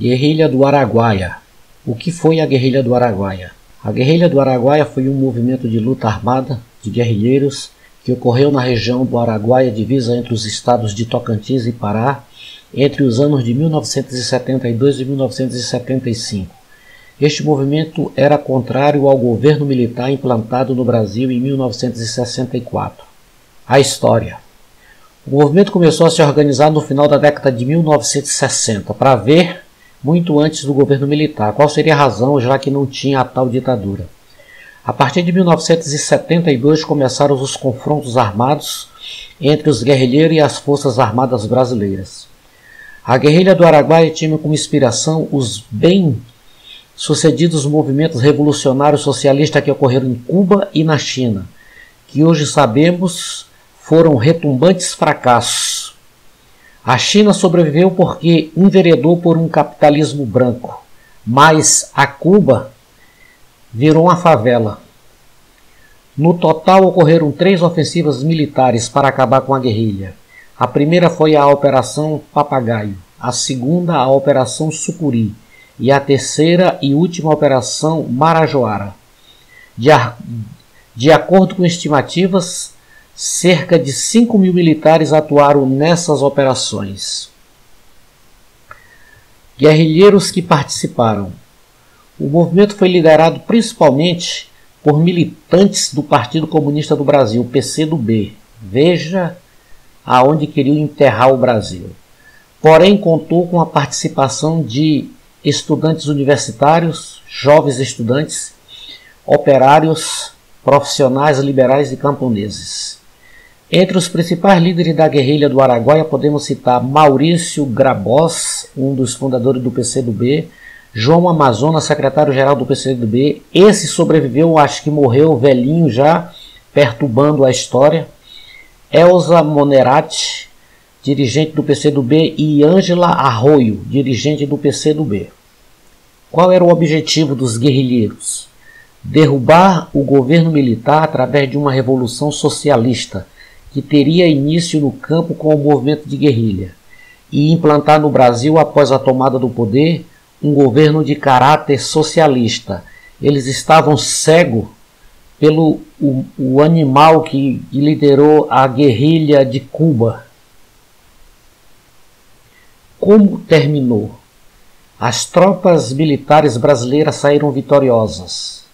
Guerrilha do Araguaia. O que foi a Guerrilha do Araguaia? A Guerrilha do Araguaia foi um movimento de luta armada de guerrilheiros que ocorreu na região do Araguaia, divisa entre os estados de Tocantins e Pará, entre os anos de 1972 e 1975. Este movimento era contrário ao governo militar implantado no Brasil em 1964. A história. O movimento começou a se organizar no final da década de 1960 para ver muito antes do governo militar qual seria a razão, já que não tinha a tal ditadura. A partir de 1972 começaram os confrontos armados entre os guerrilheiros e as forças armadas brasileiras. A guerrilha do Araguaia tinha como inspiração os bem sucedidos movimentos revolucionários socialistas que ocorreram em Cuba e na China, que hoje sabemos foram retumbantes fracassos. A China sobreviveu porque enveredou por um capitalismo branco, mas a Cuba virou uma favela. No total ocorreram três ofensivas militares para acabar com a guerrilha. A primeira foi a Operação Papagaio, a segunda a Operação Sucuri e a terceira e última operação Marajoara. De, de acordo com estimativas, cerca de 5 mil militares atuaram nessas operações. Guerrilheiros que participaram. O movimento foi liderado principalmente por militantes do Partido Comunista do Brasil, PCdoB. Veja aonde queriam enterrar o Brasil. Porém, contou com a participação de estudantes universitários, jovens estudantes, operários, profissionais liberais e camponeses. Entre os principais líderes da guerrilha do Araguaia podemos citar Maurício Grabós, um dos fundadores do PCdoB, João Amazonas, secretário-geral do PCdoB. Esse sobreviveu, acho que morreu velhinho já, perturbando a história. Elza Monerati, dirigente do PCdoB, e Ângela Arroio, dirigente do PCdoB. Qual era o objetivo dos guerrilheiros? Derrubar o governo militar através de uma revolução socialista que teria início no campo com o movimento de guerrilha e implantar no Brasil, após a tomada do poder, um governo de caráter socialista. Eles estavam cegos pelo o, o animal que liderou a guerrilha de Cuba, como terminou? As tropas militares brasileiras saíram vitoriosas,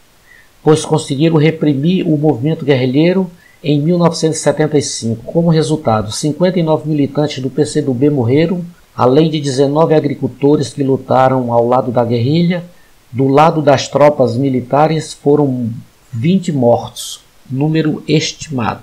pois conseguiram reprimir o movimento guerrilheiro em 1975. Como resultado, 59 militantes do PCdoB morreram, além de 19 agricultores que lutaram ao lado da guerrilha. Do lado das tropas militares foram 20 mortos, número estimado.